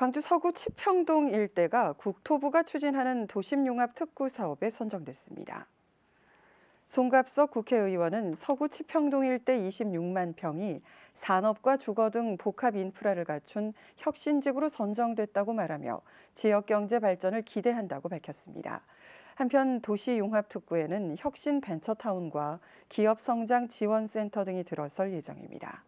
광주 서구 치평동 일대가 국토부가 추진하는 도심융합 특구 사업에 선정됐습니다. 송갑석 국회의원은 서구 치평동 일대 26만 평이 산업과 주거 등 복합 인프라를 갖춘 혁신지구로 선정됐다고 말하며 지역 경제 발전을 기대한다고 밝혔습니다. 한편 도시융합특구에는 혁신 벤처타운과 기업 성장 지원센터 등이 들어설 예정입니다.